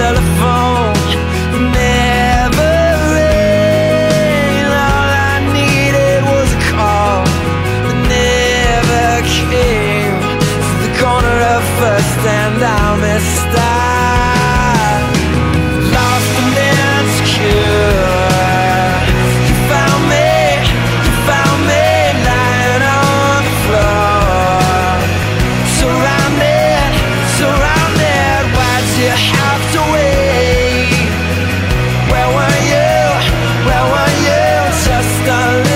telephone never. All I needed was a call that never came. To the corner of first and Amistad. tal